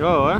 Jo, hè?